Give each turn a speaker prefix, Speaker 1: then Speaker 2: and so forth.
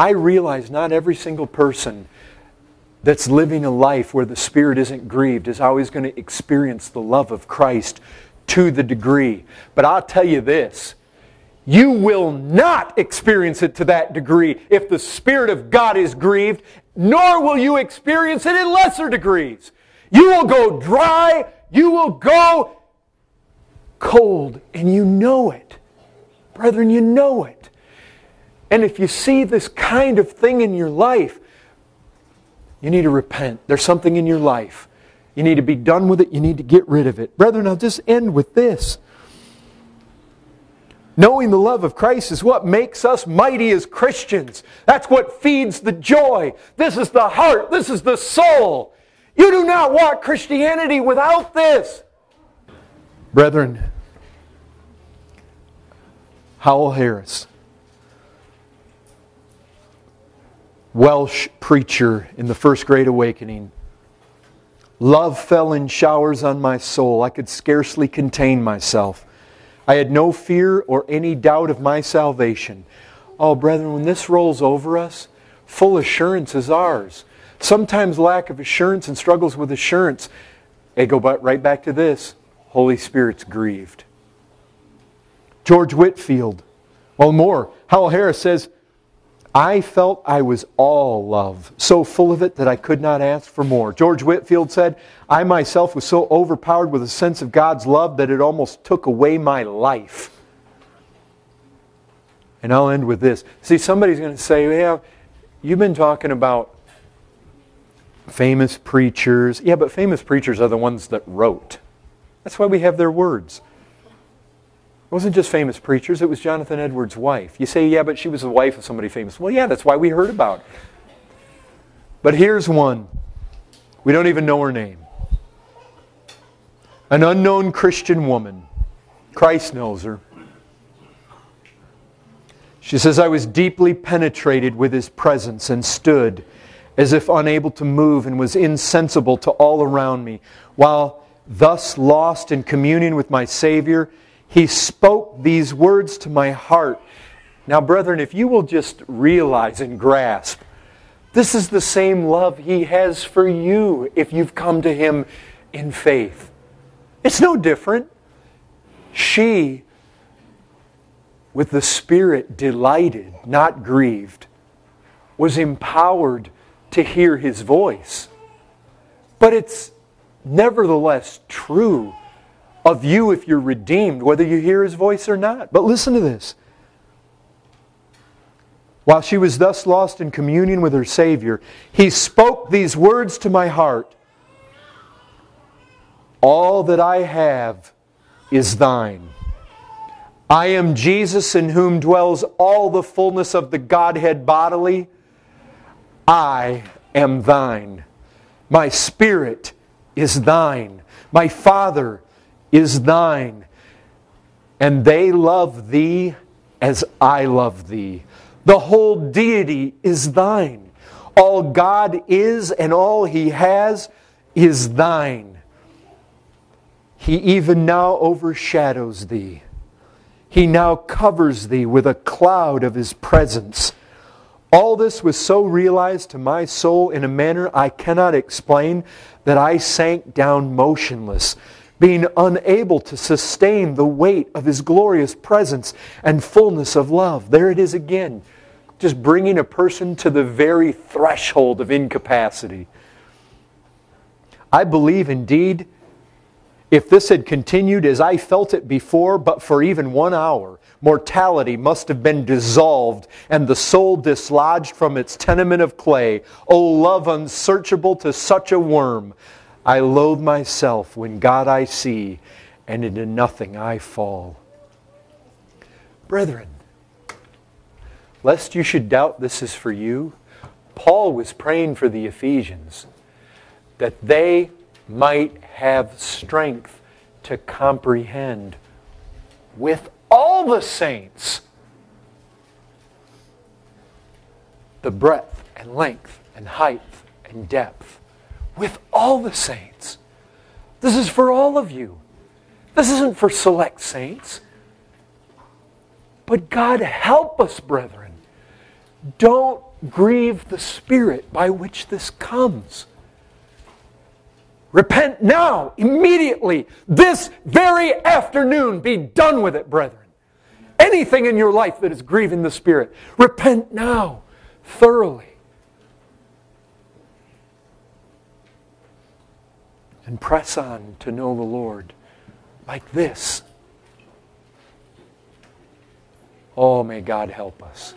Speaker 1: I realize not every single person that's living a life where the Spirit isn't grieved is always going to experience the love of Christ to the degree. But I'll tell you this you will not experience it to that degree if the Spirit of God is grieved, nor will you experience it in lesser degrees. You will go dry, you will go cold, and you know it. Brethren, you know it. And if you see this kind of thing in your life, you need to repent. There's something in your life. You need to be done with it. You need to get rid of it. Brethren, I'll just end with this. Knowing the love of Christ is what makes us mighty as Christians. That's what feeds the joy. This is the heart. This is the soul. You do not want Christianity without this. Brethren, Howell Harris, Welsh preacher in the First Great Awakening. Love fell in showers on my soul. I could scarcely contain myself. I had no fear or any doubt of my salvation. Oh, brethren, when this rolls over us, full assurance is ours. Sometimes lack of assurance and struggles with assurance, they go but right back to this Holy Spirit's grieved. George Whitefield. well, more. Howell Harris says, I felt I was all love, so full of it that I could not ask for more. George Whitefield said, I myself was so overpowered with a sense of God's love that it almost took away my life. And I'll end with this. See, somebody's going to say, yeah, you've been talking about famous preachers. Yeah, but famous preachers are the ones that wrote. That's why we have their words. It wasn't just famous preachers, it was Jonathan Edwards' wife. You say, yeah, but she was the wife of somebody famous. Well, yeah, that's why we heard about it. But here's one. We don't even know her name. An unknown Christian woman. Christ knows her. She says, I was deeply penetrated with his presence and stood as if unable to move and was insensible to all around me. While thus lost in communion with my Savior, he spoke these words to my heart. Now, brethren, if you will just realize and grasp, this is the same love He has for you if you've come to Him in faith. It's no different. She, with the Spirit delighted, not grieved, was empowered to hear His voice. But it's nevertheless true of you if you're redeemed, whether you hear his voice or not. But listen to this. While she was thus lost in communion with her Savior, he spoke these words to my heart All that I have is thine. I am Jesus in whom dwells all the fullness of the Godhead bodily. I am thine. My spirit is thine. My Father is thine, and they love thee as I love thee. The whole deity is thine. All God is and all he has is thine. He even now overshadows thee. He now covers thee with a cloud of his presence. All this was so realized to my soul in a manner I cannot explain that I sank down motionless being unable to sustain the weight of His glorious presence and fullness of love. There it is again, just bringing a person to the very threshold of incapacity. I believe indeed, if this had continued as I felt it before, but for even one hour, mortality must have been dissolved and the soul dislodged from its tenement of clay. O love unsearchable to such a worm! I loathe myself when God I see, and into nothing I fall. Brethren, lest you should doubt this is for you, Paul was praying for the Ephesians that they might have strength to comprehend with all the saints the breadth and length and height and depth with all the saints. This is for all of you. This isn't for select saints. But God help us, brethren. Don't grieve the Spirit by which this comes. Repent now, immediately, this very afternoon. Be done with it, brethren. Anything in your life that is grieving the Spirit, repent now, thoroughly. And press on to know the Lord like this. Oh, may God help us.